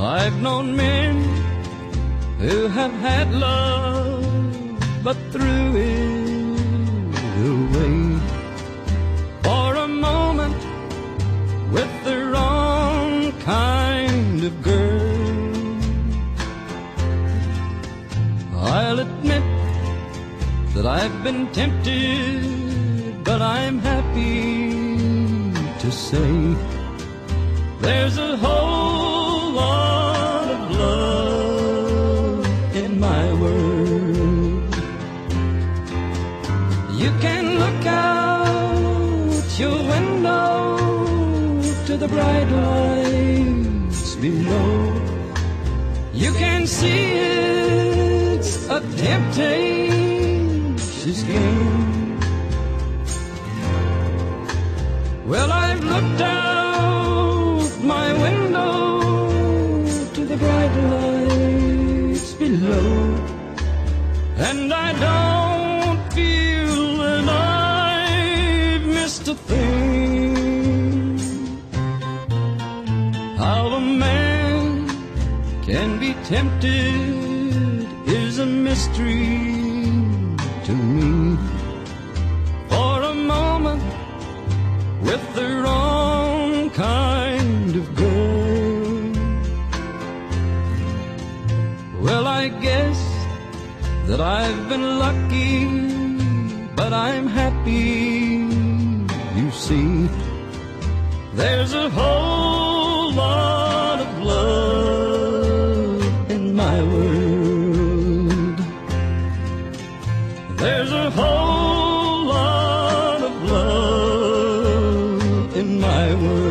I've known men who have had love but threw it away for a moment with the wrong kind of girl. I'll admit that I've been tempted, but I'm happy to say there's a whole your window to the bright lights below. You can see it's a temptation's game. Well, I've looked out my window to the bright lights below, and I don't feel How a man can be tempted is a mystery to me. For a moment, with the wrong kind of girl. Well, I guess that I've been lucky, but I'm happy, see. There's a whole lot of love in my world. There's a whole lot of love in my world.